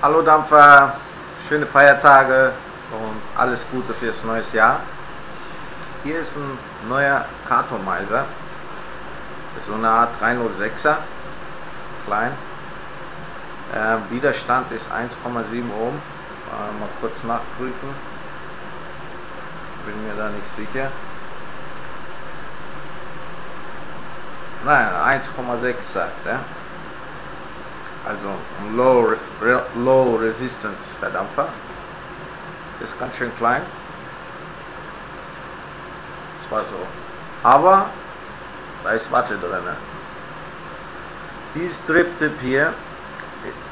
Hallo Dampfer, schöne Feiertage und alles Gute fürs neue Jahr. Hier ist ein neuer Kartonmeiser, so eine Art 306er, klein. Äh, Widerstand ist 1,7 Ohm, äh, mal kurz nachprüfen, bin mir da nicht sicher. Nein, 1,6 sagt er. Also Low, Re Low Resistance Verdampfer. Ist ganz schön klein. Das war so. Aber da ist Watte drin. Dieses Strip-Tip hier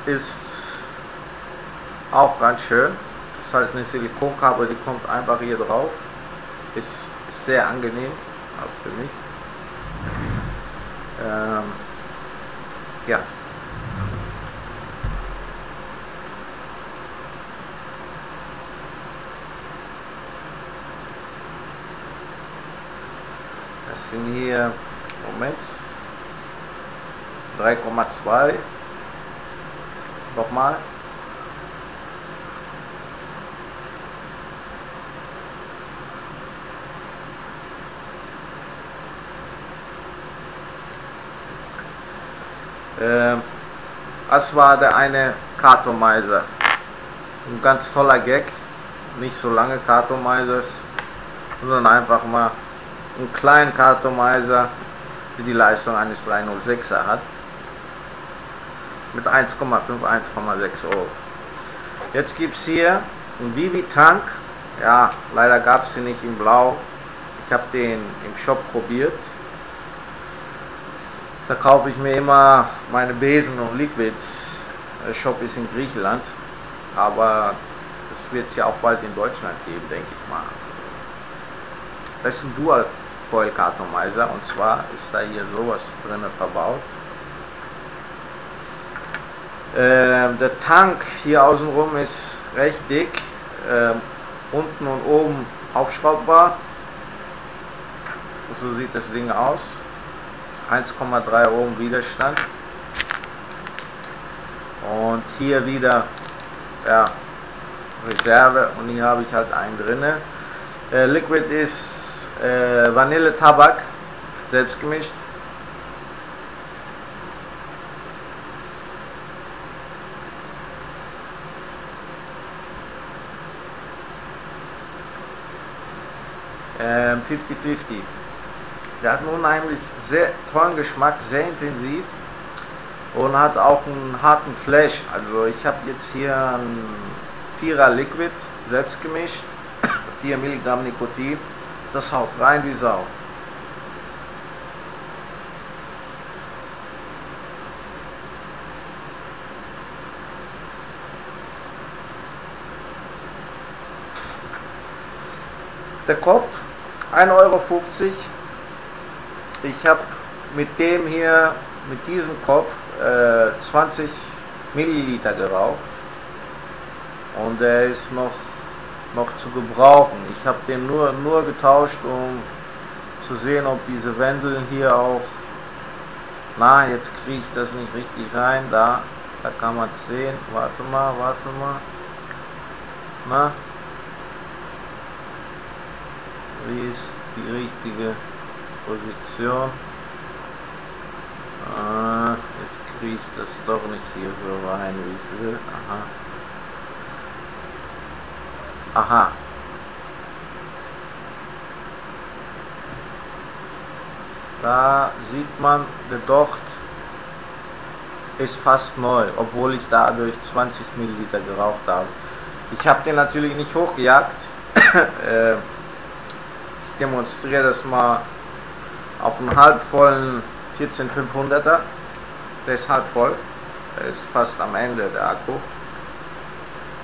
ist auch ganz schön. Ist halt eine Silikonkabel, die kommt einfach hier drauf. Ist sehr angenehm, auch für mich. Ähm, ja. Das sind hier, Moment, 3,2. Nochmal. Äh, das war der eine Kartomizer. Ein ganz toller Gag. Nicht so lange Kartomizers, sondern einfach mal einen kleinen Kartomizer, die die Leistung eines 306er hat. Mit 1,5, 1,6 Euro. Jetzt gibt es hier einen Vivi-Tank. Ja, leider gab es sie nicht in Blau. Ich habe den im Shop probiert. Da kaufe ich mir immer meine Besen und Liquids. Der Shop ist in Griechenland, aber das wird es ja auch bald in Deutschland geben, denke ich mal. Das ist ein Dual Foil Cartomizer und zwar ist da hier sowas drin verbaut. Ähm, der Tank hier außenrum ist recht dick, ähm, unten und oben aufschraubbar. So sieht das Ding aus. 1,3 Ohm Widerstand. Und hier wieder ja, Reserve und hier habe ich halt einen drinne. Äh, Liquid ist äh, Vanille Tabak, selbst gemischt. Ähm, 50-50. Der hat einen unheimlich sehr tollen Geschmack, sehr intensiv und hat auch einen harten Flash. Also ich habe jetzt hier ein 4er Liquid, selbst gemischt, 4 Milligramm Nikotin, das haut rein wie Sau. Der Kopf 1,50 Euro. Ich habe mit dem hier, mit diesem Kopf, äh, 20 Milliliter geraucht. Und der ist noch, noch zu gebrauchen. Ich habe den nur, nur getauscht, um zu sehen, ob diese Wändeln hier auch, na, jetzt kriege ich das nicht richtig rein, da, da kann man es sehen. Warte mal, warte mal. Na, wie ist die richtige Position? Ah, jetzt kriege ich das doch nicht hier so rein, wie ich will. Aha. Aha. Da sieht man, der Docht ist fast neu, obwohl ich dadurch 20 Milliliter geraucht habe. Ich habe den natürlich nicht hochgejagt. äh, demonstriere das mal auf einem halbvollen 14500er. Der ist halb voll. Der ist fast am Ende der Akku.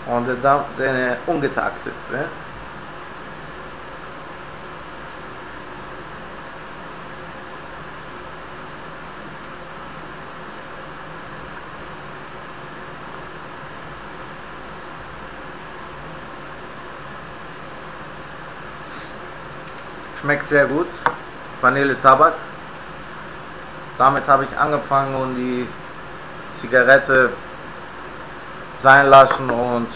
Und der, der ungetaktet. Ne? Schmeckt sehr gut. Vanille Tabak. Damit habe ich angefangen und die Zigarette sein lassen und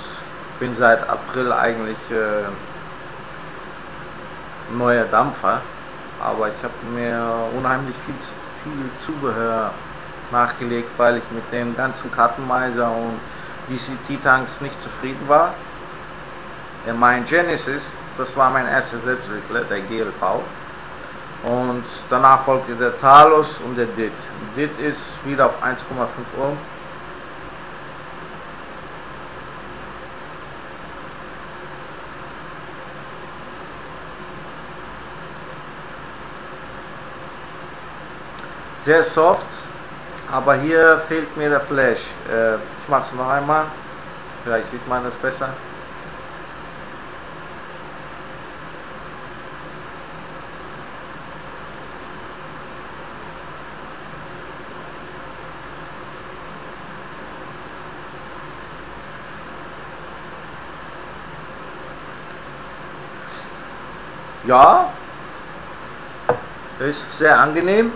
bin seit April eigentlich äh, neuer Dampfer. Aber ich habe mir unheimlich viel, viel Zubehör nachgelegt, weil ich mit dem ganzen Kartenmeiser und VCT-Tanks nicht zufrieden war. Mein Genesis, das war mein erster Selbstentwickler, der GLV. Und danach folgte der Talos und der DIT. DIT ist wieder auf 1,5 Ohm. Sehr soft, aber hier fehlt mir der Flash. Äh, ich mache es noch einmal, vielleicht sieht man das besser. Ja, ist sehr angenehm.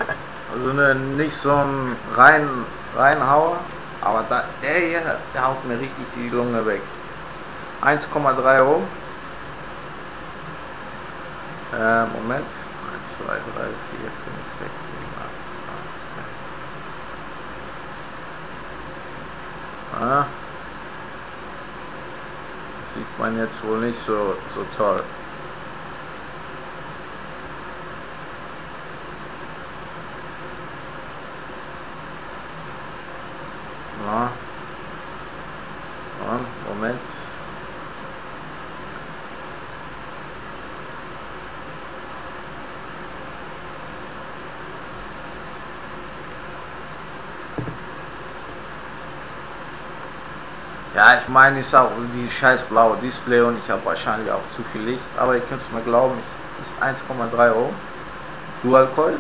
Also ne, nicht so ein rein, Reinhauer, aber da, der hier, der haut mir richtig die Lunge weg. 1,3 Ohm. Äh, Moment. 1, 2, 3, 4, 5, 6, 7, 8, 9. Ah. Sieht man jetzt wohl nicht so, so toll. Ja. ja. Moment. Ja, ich meine, ist auch die scheiß blaue Display und ich habe wahrscheinlich auch zu viel Licht, aber ihr könnt es mir glauben, es ist 1,3 Ohm. Dual Coil.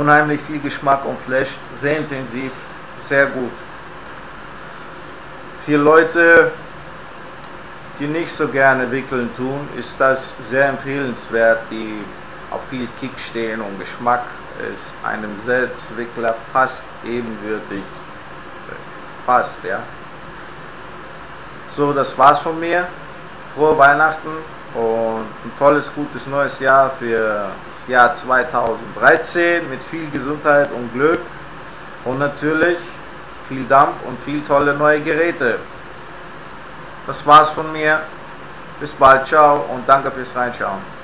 Unheimlich viel Geschmack und Flash, sehr intensiv, sehr gut. Für Leute, die nicht so gerne wickeln tun, ist das sehr empfehlenswert, die auf viel Kick stehen und Geschmack ist einem Selbstwickler fast ebenwürdig. Fast, ja. So, das war's von mir. Frohe Weihnachten und ein tolles, gutes neues Jahr für Jahr 2013 mit viel Gesundheit und Glück und natürlich viel Dampf und viel tolle neue Geräte. Das war's von mir. Bis bald, ciao und danke fürs Reinschauen.